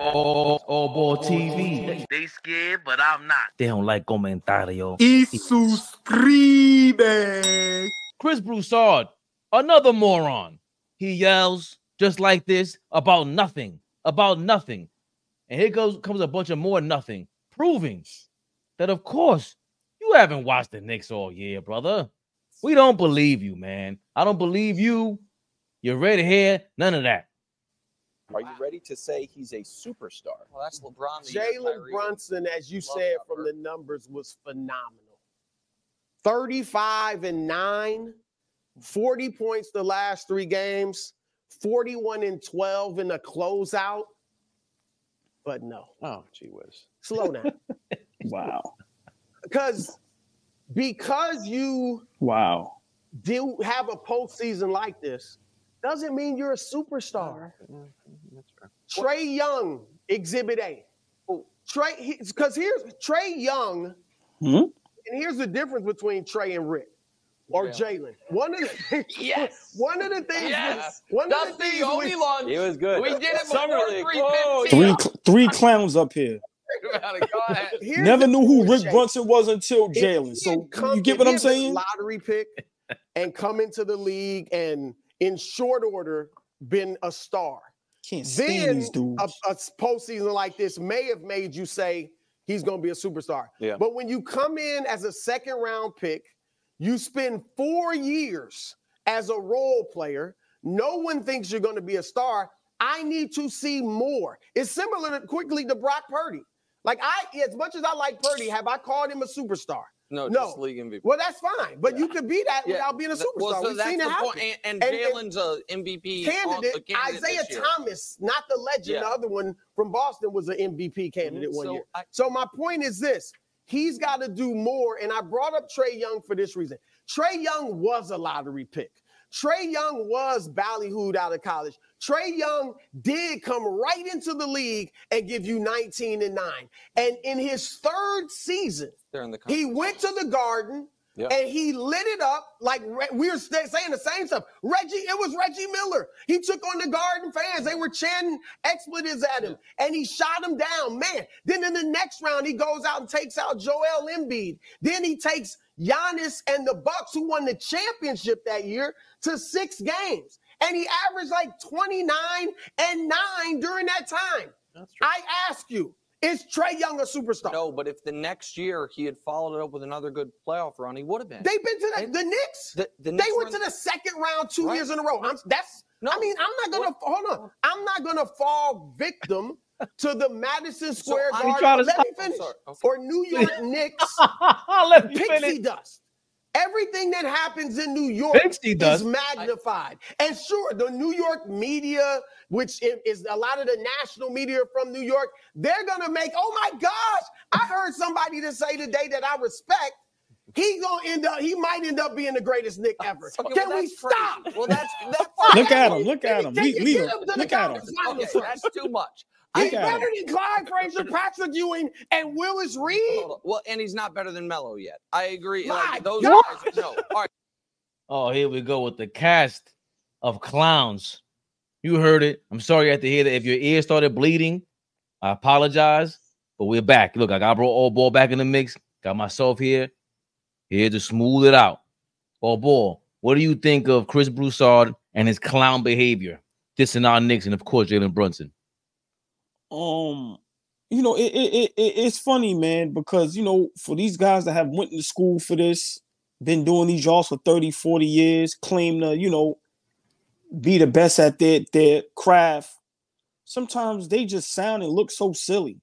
Oh, oh, boy, TV. They scared, but I'm not. They don't like comentario. Y suscribe. Chris Broussard, another moron. He yells just like this about nothing, about nothing. And here goes comes a bunch of more nothing, proving that of course you haven't watched the Knicks all year, brother. We don't believe you, man. I don't believe you. Your red hair, none of that. Are you ready to say he's a superstar? Well, that's LeBron. the year Jalen Brunson, as you Love said from bird. the numbers, was phenomenal. 35 and 9, 40 points the last three games, 41 and 12 in the closeout. But no, Oh, gee whiz. slow down. Wow. Because because you Wow. do have a postseason like this, doesn't mean you're a superstar. Trae Young, Exhibit A. Trae, because here's Trae Young, Hmm? and here's the difference between Trae and Rick or Jalen. One of the Yes. one of the things, Yes. one of That's the the things only with- lunch. He was good. We did it Summer League. 3:15. Three three clowns up here. About it. Go ahead. here's Never knew who Rick Shaq. Brunson was until Jalen. So come- you get what I'm had been a saying? Lottery pick and come into the league and in short order been a star. Can't Then a, a postseason like this may have made you say he's going to be a superstar. Yeah. But when you come in as a second round pick, you spend four years as a role player. No one thinks you're going to be a star. I need to see more. It's similar to, quickly to Brock Purdy. Like I, as much as I like Purdy, have I called him a superstar? No, No. just league MVP. Well, that's fine, but Yeah. you could be that Yeah, without being a superstar. well, so We've seen it happen. point. And, and, Jalen's a MVP Candidate, a candidate Isaiah. Thomas, not the legend. Yeah. The other one from Boston was an MVP candidate Mhm, one so year. I- So my point is this: he's got to do more. And I brought up Trae Young for this reason. Trae Young was a lottery pick. Trae Young was ballyhooed out of college. Trae Young did come right into the league and give you 19 and 9. And in his third season, the he went to the garden Yeah. and he lit it up like we were saying the same stuff. Reggie, it was Reggie Miller. He took on the garden fans. They were chanting expletives at him and he shot him down. Man, then in the next round, he goes out and takes out Joel Embiid. Then he takes Giannis and the Bucks, who won the championship that year, to six games. And he averaged like 29 and 9 during that time. That's true. I ask you, is Trae Young a superstar? No, but if the next year he had followed it up with another good playoff run, he would have been. They've been to the, And- the Knicks. the, the They went to the second round two Right. years in a row. I'm, that's. No. I mean, I'm not gonna hold on. I'm not gonna fall victim to the Madison Square I'm Garden. trying to Let me I'm finish. Okay. Or New York Knicks Let me pixie finish. dust. Everything that happens in New York Pixie is dust. magnified. And sure, the New York media, which is a lot of the national media from New York, they're gonna make, oh my gosh, I heard somebody to say today that I respect. He gonna end up, he might end up being the greatest Knick ever. Okay, Can well, we that's crazy. stop? Well, that's that's Look at him. Look at him. me Leave, leave him. Look at him. okay, that's too much. He's Look at better than Clyde Frazier, Patrick Ewing, and Willis Reed. Well, and he's not better than Melo yet. I agree. My Like, those God. guys, no. All right. Oh, here we go with the cast of clowns. You heard it. I'm sorry you had to hear that. If your ear started bleeding, I apologize. But we're back. Look, I got brought all ball back in the mix. Got myself here, here to smooth it out. Oh, all ball. What do you think of Chris Broussard and his clown behavior? Dissing our Knicks and of course Jalen Brunson. Um you know it, it, it, it- it's funny man because you know for these guys that have went to school for this been doing these jobs for 30 40 years claim to you know be the best at their their craft sometimes they just sound and look so silly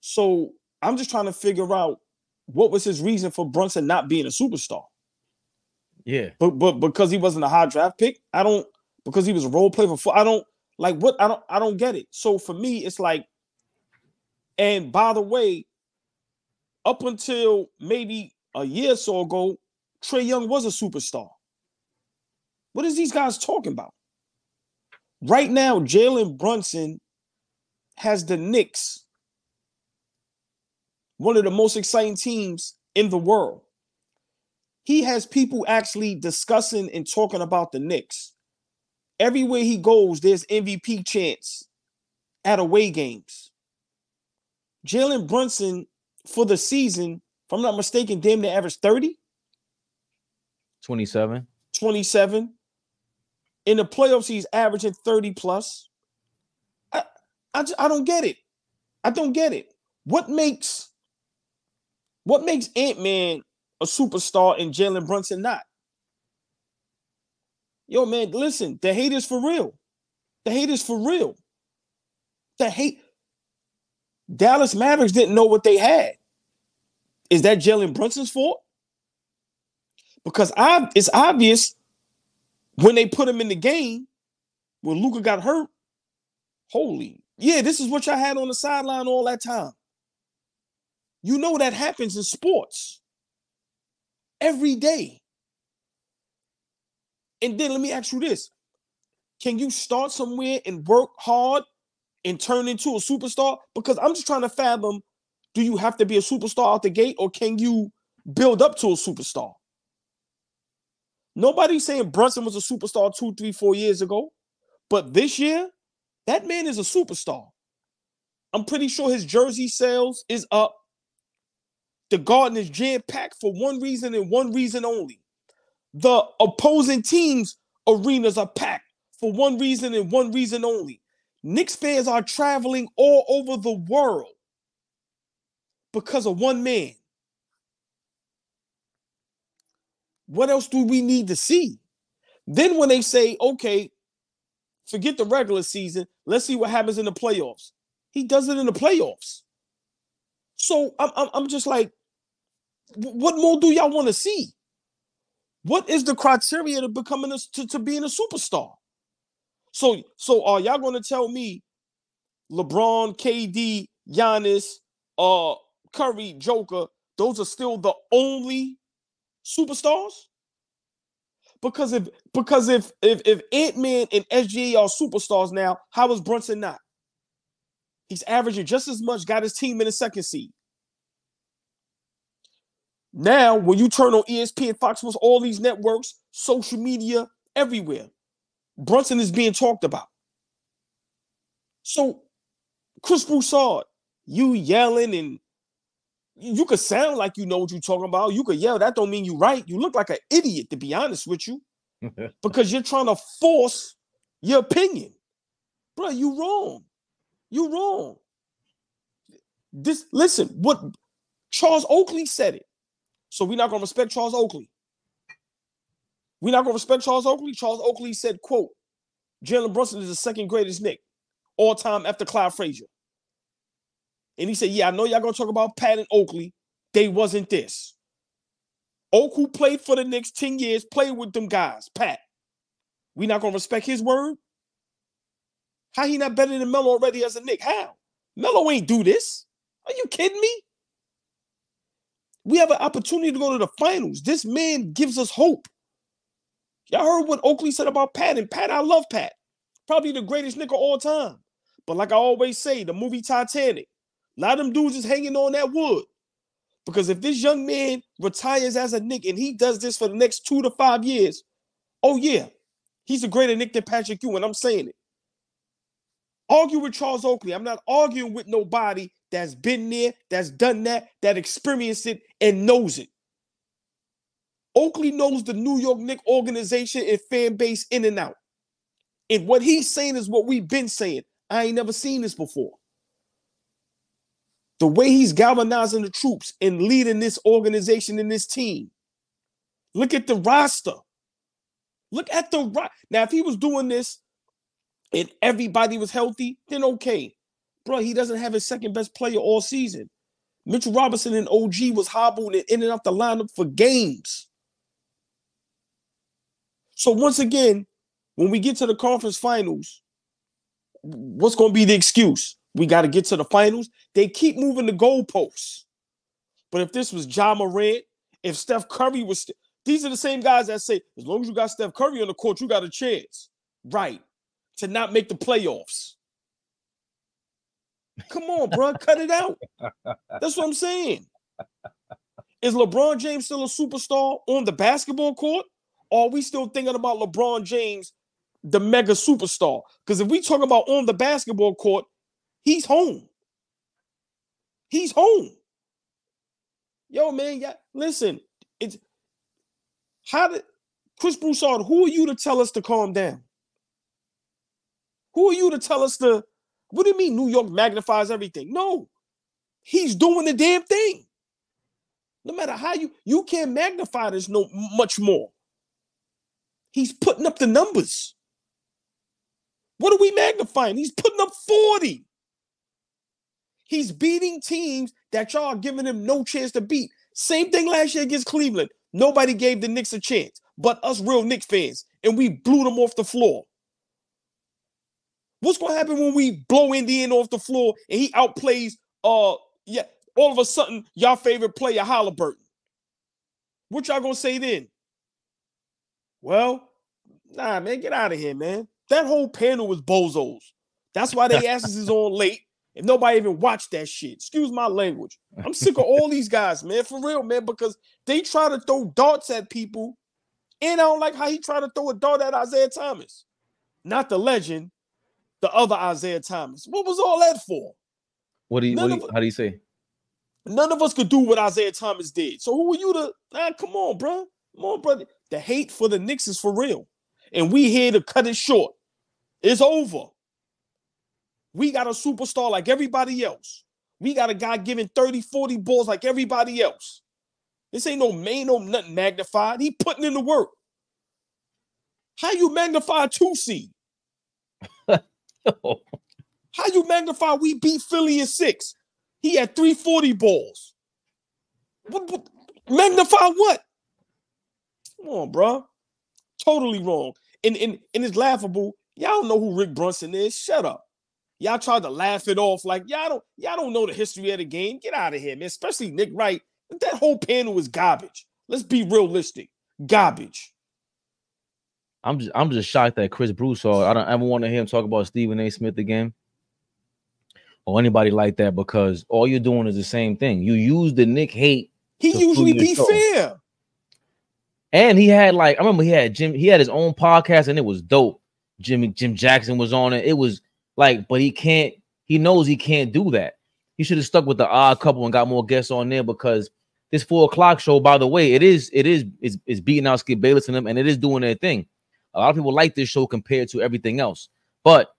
so i'm just trying to figure out what was his reason for brunson not being a superstar Yeah. but but because he wasn't a high draft pick, I don't because he was a role player for I don't like what I don't I don't get it. So for me, it's like, and by the way, up until maybe a year or so ago, Trae Young was a superstar. What is these guys talking about? Right now, Jalen Brunson has the Knicks, one of the most exciting teams in the world he has people actually discussing and talking about the Knicks. Everywhere he goes, there's MVP chants at away games. Jalen Brunson for the season, if I'm not mistaken, damn near average 30, 27. 27. In the playoffs, he's averaging 30 plus. I, I, just, I don't get it. I don't get it. What makes what makes Ant-Man a superstar and Jalen Brunson not? Yo, man, listen, the hate is for real. The hate is for real. The hate. Dallas Mavericks didn't know what they had. Is that Jalen Brunson's fault? Because I, it's obvious when they put him in the game, when Luka got hurt, holy, yeah, this is what y'all had on the sideline all that time. You know that happens in sports every day. And then let me ask you this can you start somewhere and work hard and turn into a superstar? Because I'm just trying to fathom do you have to be a superstar out the gate or can you build up to a superstar? Nobody's saying Brunson was a superstar two, three, four years ago, but this year, that man is a superstar. I'm pretty sure his jersey sales is up. The garden is jam packed for one reason and one reason only. The opposing teams' arenas are packed for one reason and one reason only. Knicks fans are traveling all over the world because of one man. What else do we need to see? Then when they say, okay, forget the regular season, let's see what happens in the playoffs. He does it in the playoffs. So I'm, I'm, I'm just like, what more do y'all want to see? What is the criteria to becoming a, to, to being a superstar? So, so are y'all going to tell me LeBron, KD, Giannis, uh, Curry, Joker, those are still the only superstars? Because if because if if if Ant-Man and SGA are superstars now, how is Brunson not? He's averaging just as much, got his team in the second seed. Now, when you turn on ESPN, Fox Sports, all these networks, social media, everywhere, Brunson is being talked about. So, Chris Broussard, you yelling and you could sound like you know what you're talking about. You could yell. That don't mean you right. You look like an idiot, to be honest with you, because you're trying to force your opinion, bro. You wrong. You wrong. This listen. What Charles Oakley said it. So we're not gonna respect Charles Oakley. We're not gonna respect Charles Oakley. Charles Oakley said, "quote Jalen Brunson is the second greatest Knick all time after Clyde Frazier." And he said, Yeah, I know y'all gonna talk about Pat and Oakley. They wasn't this. Oak, who played for the Knicks 10 years, played with them guys. Pat. We not gonna respect his word? How he not better than Melo already as a Knick? How? Melo ain't do this. Are you kidding me? We have an opportunity to go to the finals. This man gives us hope. Y'all heard what Oakley said about Pat, and Pat, I love Pat. Probably the greatest nigga all time. But like I always say, the movie Titanic, a lot of them dudes is hanging on that wood. Because if this young man retires as a Knick and he does this for the next two to five years, oh yeah, he's a greater Knick than Patrick Ewing. I'm saying it. Argue with Charles Oakley. I'm not arguing with nobody that's been there, that's done that, that experienced it and knows it. Oakley knows the New York Knicks organization and fan base in and out. And what he's saying is what we've been saying. I ain't never seen this before the way he's galvanizing the troops and leading this organization and this team. Look at the roster. Look at the right. Now, if he was doing this and everybody was healthy, then okay. Bro, he doesn't have his second best player all season. Mitchell Robinson and OG was hobbled and in and out the lineup for games. So once again, when we get to the conference finals, what's going to be the excuse? We got to get to the finals. They keep moving the goalposts. But if this was Ja Morant, if Steph Curry was, st- these are the same guys that say, as long as you got Steph Curry on the court, you got a chance, right, to not make the playoffs. Come on, bro, cut it out. That's what I'm saying. Is LeBron James still a superstar on the basketball court? Or are we still thinking about LeBron James, the mega superstar? Because if we talk about on the basketball court, He's home. He's home. Yo, man, yeah, listen, it's how did Chris Broussard, who are you to tell us to calm down? Who are you to tell us to what do you mean New York magnifies everything? No, he's doing the damn thing. No matter how you you can't magnify this no much more. He's putting up the numbers. What are we magnifying? He's putting up 40. He's beating teams that y'all are giving him no chance to beat. Same thing last year against Cleveland. Nobody gave the Knicks a chance, but us real Knicks fans, and we blew them off the floor. What's gonna happen when we blow Indiana off the floor and he outplays uh yeah, all of a sudden y'all favorite player Halliburton? What y'all gonna say then? Well, nah, man, get out of here, man. That whole panel was bozos. That's why they asses is on late. If nobody even watched that shit. Excuse my language. I'm sick of all these guys, man, for real, man, because they try to throw darts at people. And I don't like how he tried to throw a dart at Isaiah Thomas. Not the legend, the other Isaiah Thomas. What was all that for? What do you, what do you how do you say? None of us could do what Isaiah Thomas did. So who are you to? Nah, come on, bro. Come on, brother. The hate for the Knicks is for real, and we here to cut it short. It's over. We got a superstar like everybody else. We got a guy giving 30, 40 balls like everybody else. This ain't no main, no nothing magnified. He putting in the work. How you magnify a two seed? How you magnify we beat Philly in six? He had 340 balls. What, what, magnify what? Come on, bro. Totally wrong. And, and, and it's laughable. Y'all know who Rick Brunson is. Shut up. Y'all tried to laugh it off like y'all don't y'all don't know the history of the game. Get out of here, man. Especially Nick Wright. That whole panel was garbage. Let's be realistic. Garbage. I'm just I'm just shocked that Chris Broussard. I don't ever want to hear him talk about Stephen A. Smith again or anybody like that because all you're doing is the same thing. You use the Knick hate. He usually be show. fair. And he had like I remember he had Jim. He had his own podcast and it was dope. Jimmy Jim Jackson was on it. It was like, but he can't. He knows he can't do that. He should have stuck with the odd couple and got more guests on there because this four o'clock show, by the way, it is it is is, is beating out Skip Bayless and them, and it is doing their thing. A lot of people like this show compared to everything else. But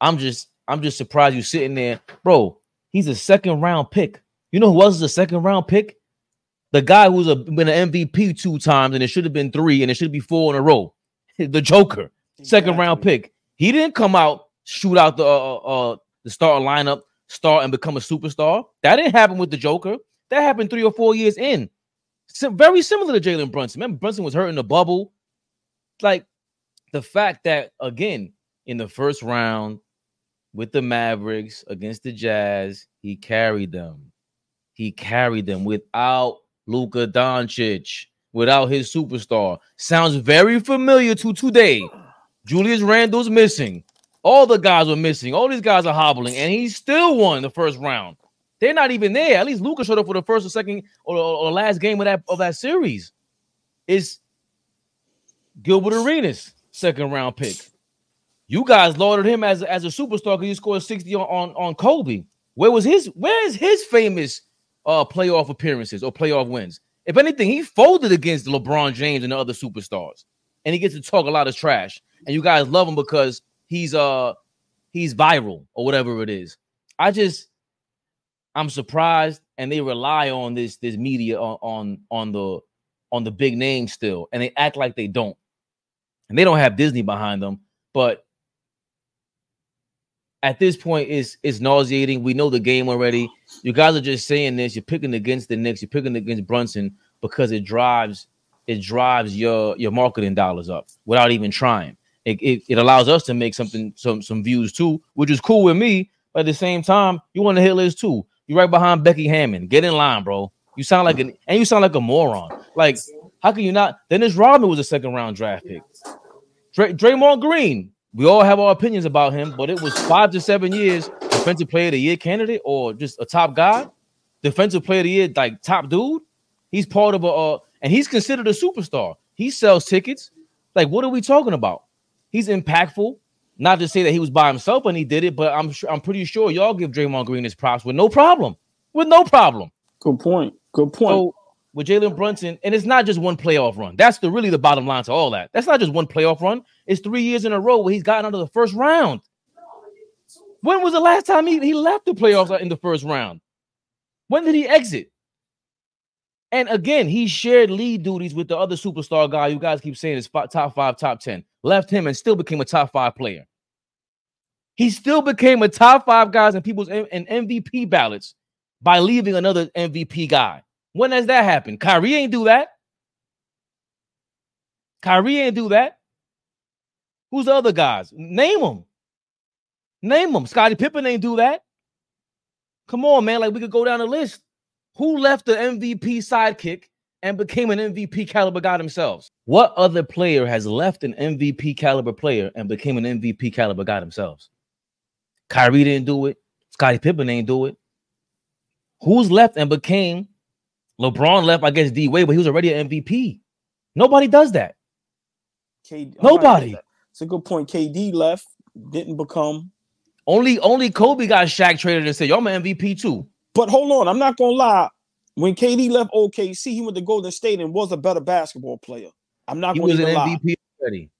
I'm just I'm just surprised you sitting there, bro. He's a second round pick. You know who else is a second round pick? The guy who's a, been an MVP two times, and it should have been three, and it should be four in a row. the Joker, second round pick. He didn't come out, shoot out the uh, uh, uh the starting lineup, start and become a superstar. That didn't happen with the Joker. That happened three or four years in. very similar to Jalen Brunson. Remember, Brunson was hurt in the bubble. Like the fact that again in the first round with the Mavericks against the Jazz, he carried them. He carried them without Luka Doncic, without his superstar. Sounds very familiar to today. Julius Randle's missing. All the guys were missing. All these guys are hobbling, and he still won the first round. They're not even there. At least Luka showed up for the first or second or, or, last game of that of that series. It's Gilbert Arenas, second round pick. You guys lauded him as, as a superstar because he scored 60 on, on, on Kobe. Where was his where is his famous uh playoff appearances or playoff wins? If anything, he folded against LeBron James and the other superstars, and he gets to talk a lot of trash. And you guys love him because he's uh he's viral or whatever it is. I just I'm surprised, and they rely on this this media on on, on the on the big name still, and they act like they don't, and they don't have Disney behind them. But at this point is is nauseating. We know the game already. You guys are just saying this. You're picking against the Knicks. You're picking against Brunson because it drives it drives your your marketing dollars up without even trying. It, it, it allows us to make something some some views too, which is cool with me. But at the same time, you want to hit list too. You're right behind Becky Hammon. Get in line, bro. You sound like an and you sound like a moron. Like, how can you not? Dennis Rodman was a second round draft pick. Dray, Draymond Green, we all have our opinions about him, but it was five to seven years defensive player of the year candidate or just a top guy, defensive player of the year, like top dude. He's part of a, uh, and he's considered a superstar. He sells tickets. Like, what are we talking about? He's impactful. Not to say that he was by himself when he did it, but I'm sure I'm pretty sure y'all give Draymond Green his props with no problem. With no problem. Good point. Good point. So with Jalen Brunson, and it's not just one playoff run. That's the really the bottom line to all that. That's not just one playoff run. It's three years in a row where he's gotten out of the first round. When was the last time he, he left the playoffs in the first round? When did he exit? And again, he shared lead duties with the other superstar guy you guys keep saying is top five, top 10. Left him and still became a top five player. He still became a top five guys in people's in MVP ballots by leaving another MVP guy. When has that happened? Kyrie ain't do that. Kyrie ain't do that. Who's the other guys? Name them. Name them. Scottie Pippen ain't do that. Come on, man. Like we could go down the list. Who left the MVP sidekick and became an MVP caliber guy themselves? What other player has left an MVP caliber player and became an MVP caliber guy themselves? Kyrie didn't do it. Scottie Pippen ain't do it. Who's left and became LeBron left, I guess D Wade, but he was already an MVP. Nobody does that. KD, Nobody. It's a good point. KD left, didn't become. Only only Kobe got Shaq traded and said, "Y'all my MVP too." But hold on, I'm not gonna lie. When KD left OKC, he went to Golden State and was a better basketball player. I'm not. He was an lie. MVP already.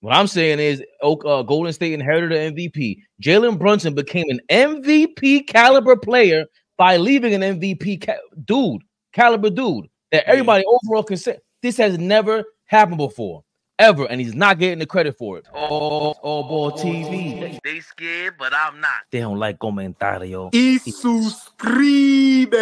What I'm saying is, uh, Golden State inherited an MVP. Jalen Brunson became an MVP caliber player by leaving an MVP ca- dude, caliber dude that everybody yeah. overall can say this has never happened before, ever, and he's not getting the credit for it. All, all ball TV. They scared, but I'm not. They don't like comentario. Y suscribe.